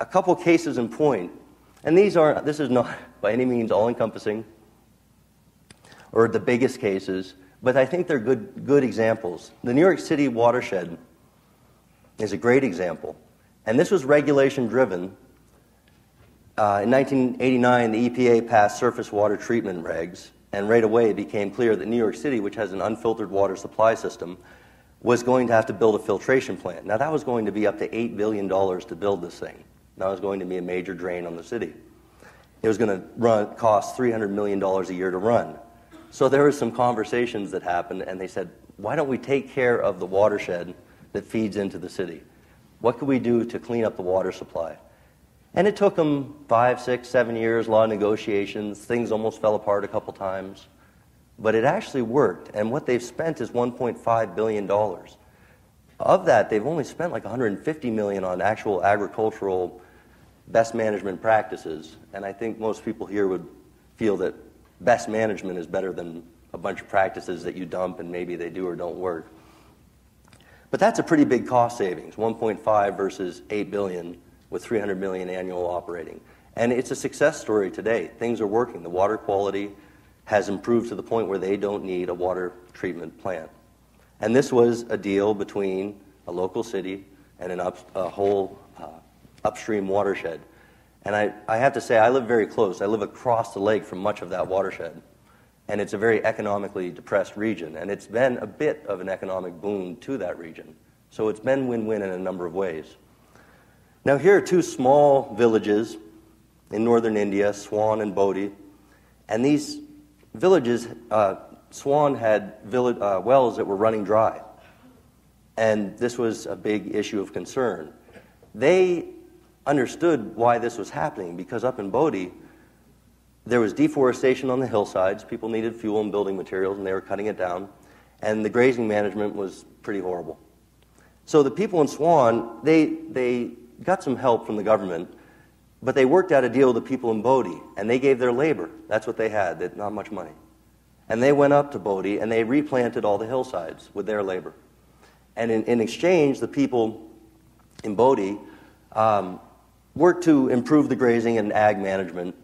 a couple cases in point, and these are this is not by any means all encompassing or the biggest cases, but I think they're good, good examples. The New York City watershed is a great example. And this was regulation driven. Uh, in 1989, the EPA passed surface water treatment regs, and right away it became clear that New York City, which has an unfiltered water supply system, was going to have to build a filtration plant. Now, that was going to be up to $8 billion to build this thing. That was going to be a major drain on the city. It was going to run, cost $300 million a year to run. So there were some conversations that happened, and they said, why don't we take care of the watershed that feeds into the city? What could we do to clean up the water supply? And it took them five, six, seven years, a lot of negotiations. Things almost fell apart a couple times. But it actually worked, and what they've spent is $1.5 billion. Of that, they've only spent like $150 million on actual agricultural best management practices. And I think most people here would feel that best management is better than a bunch of practices that you dump and maybe they do or don't work. But that's a pretty big cost savings, 1.5 versus 8 billion with 300 million annual operating. And it's a success story today. Things are working. The water quality has improved to the point where they don't need a water treatment plant. And this was a deal between a local city and an up, a whole uh, upstream watershed. And I, I have to say, I live very close. I live across the lake from much of that watershed. And it's a very economically depressed region. And it's been a bit of an economic boon to that region. So it's been win win in a number of ways. Now, here are two small villages in northern India, Swan and Bodhi. And these villages, uh, Swan had village, uh, wells that were running dry. And this was a big issue of concern. They understood why this was happening because up in Bodhi, there was deforestation on the hillsides. People needed fuel and building materials, and they were cutting it down. And the grazing management was pretty horrible. So the people in Swan, they, they got some help from the government, but they worked out a deal with the people in Bodhi, and they gave their labor. That's what they had, they, not much money. And they went up to Bodhi, and they replanted all the hillsides with their labor. And in, in exchange, the people in Bodhi um, worked to improve the grazing and ag management.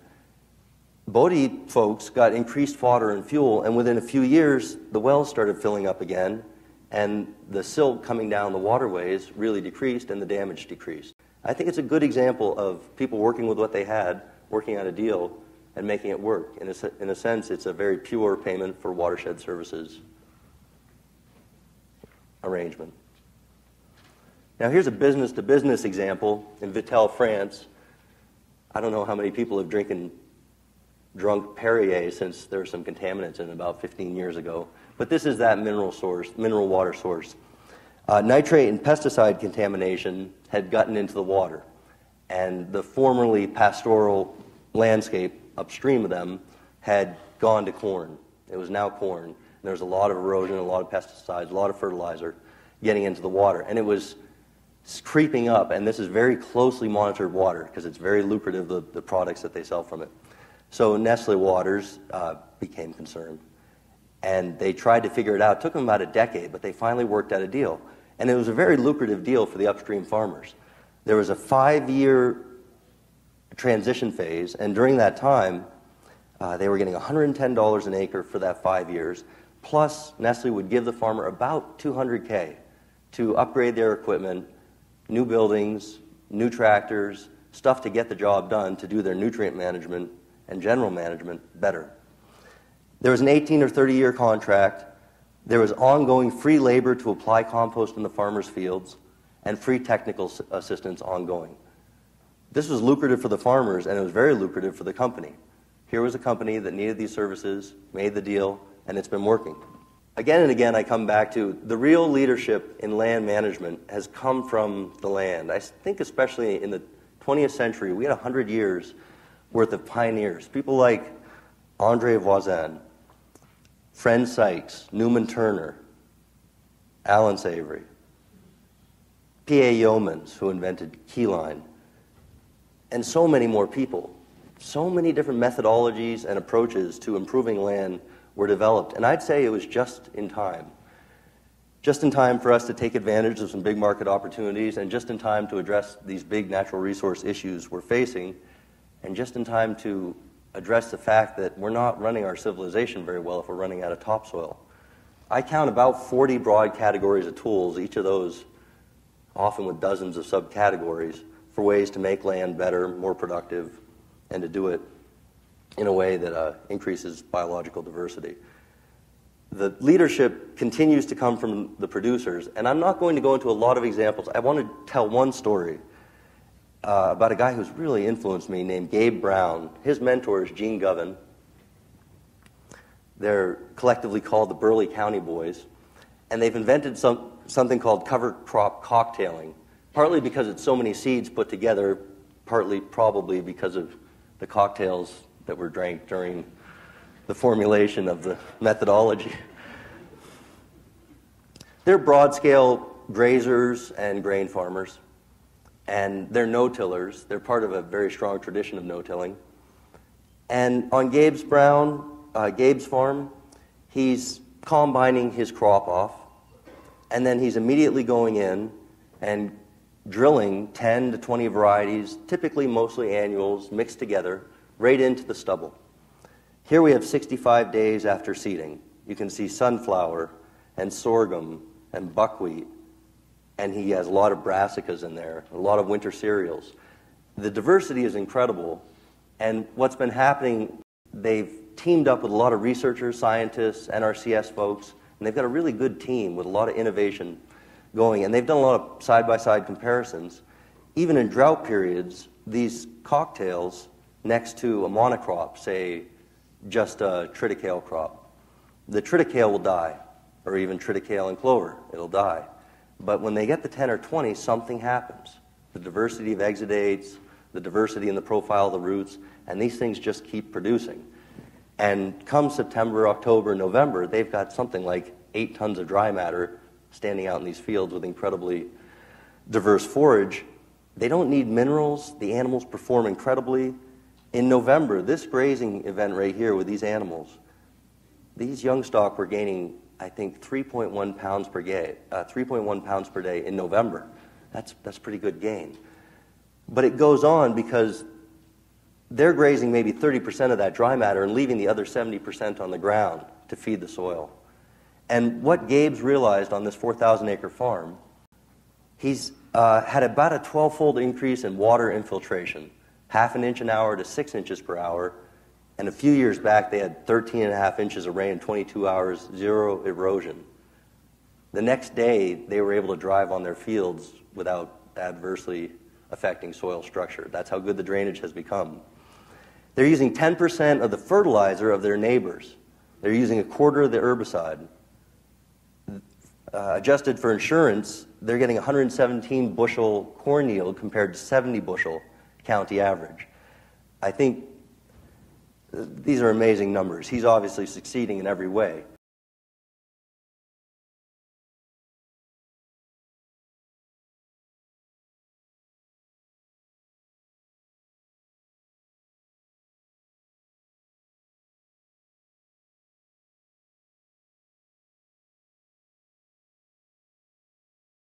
Bodhi folks got increased fodder and fuel, and within a few years, the wells started filling up again, and the silt coming down the waterways really decreased, and the damage decreased. I think it's a good example of people working with what they had, working on a deal, and making it work. In a, in a sense, it's a very pure payment for watershed services arrangement. Now, here's a business to business example in Vittel, France. I don't know how many people have drinking, drunk Perrier since there were some contaminants in about 15 years ago. But this is that mineral source, mineral water source. Uh, nitrate and pesticide contamination had gotten into the water, and the formerly pastoral landscape upstream of them had gone to corn. It was now corn. There was a lot of erosion, a lot of pesticides, a lot of fertilizer getting into the water. And it was creeping up, and this is very closely monitored water because it's very lucrative, the, the products that they sell from it. So Nestle Waters uh, became concerned. And they tried to figure it out. It took them about a decade, but they finally worked out a deal. And it was a very lucrative deal for the upstream farmers. There was a five year transition phase, and during that time, uh, they were getting $110 an acre for that five years. Plus, Nestle would give the farmer about 200K to upgrade their equipment new buildings, new tractors, stuff to get the job done to do their nutrient management and general management better. There was an 18 or 30 year contract. There was ongoing free labor to apply compost in the farmers' fields and free technical assistance ongoing. This was lucrative for the farmers and it was very lucrative for the company. Here was a company that needed these services, made the deal, and it's been working again and again, I come back to the real leadership in land management has come from the land. I think, especially in the 20th century, we had 100 years worth of pioneers. People like Andre Voisin, Fred Sykes, Newman Turner, Allan Savory, P.A. Yeomans, who invented keyline, and so many more people. So many different methodologies and approaches to improving land were developed. And I'd say it was just in time. just in time for us to take advantage of some big market opportunities, and just in time to address these big natural resource issues we're facing, and just in time to address the fact that we're not running our civilization very well if we're running out of topsoil. I count about 40 broad categories of tools, each of those often with dozens of subcategories, for ways to make land better, more productive, and to do it in a way that uh, increases biological diversity. The leadership continues to come from the producers, and I'm not going to go into a lot of examples. I want to tell one story uh, about a guy who's really influenced me named Gabe Brown. His mentor is Gene Goven. They're collectively called the Burleigh County Boys, and they've invented some, something called cover crop cocktailing, partly because it's so many seeds put together, partly probably because of the cocktails that were drank during the formulation of the methodology. They're broad scale grazers and grain farmers, and they're no tillers. They're part of a very strong tradition of no tilling. And on Gabe's Brown, uh, Gabe's farm, he's combining his crop off, and then he's immediately going in and drilling 10 to 20 varieties, typically mostly annuals, mixed together, right into the stubble. Here we have 65 days after seeding. You can see sunflower and sorghum and buckwheat, and he has a lot of brassicas in there, a lot of winter cereals. The diversity is incredible, and what's been happening, they've teamed up with a lot of researchers, scientists, NRCS folks, and they've got a really good team with a lot of innovation going, and they've done a lot of side by side comparisons. Even in drought periods, these cocktails next to a monocrop, say just a triticale crop, the triticale will die, or even triticale and clover, it'll die. But when they get to 10 or 20, something happens. The diversity of exudates, the diversity in the profile of the roots, and these things just keep producing. And come September, October, November, they've got something like eight tons of dry matter standing out in these fields with incredibly diverse forage. They don't need minerals. The animals perform incredibly. In November, this grazing event right here with these animals, these young stock were gaining, I think, 3.1 pounds per day, uh, 3.1 pounds per day in November. That's, that's pretty good gain. But it goes on because they're grazing maybe 30% of that dry matter and leaving the other 70% on the ground to feed the soil. And what Gabe's realized on this 4,000 acre farm, he's uh, had about a 12 fold increase in water infiltration, half an inch an hour to six inches per hour. And a few years back, they had 13 and a half inches of rain in 22 hours, zero erosion. The next day, they were able to drive on their fields without adversely affecting soil structure. That's how good the drainage has become. They're using 10% of the fertilizer of their neighbors. They're using a quarter of the herbicide. Uh, adjusted for insurance, they're getting 117 bushel corn yield compared to 70 bushel county average. I think uh, these are amazing numbers. He's obviously succeeding in every way.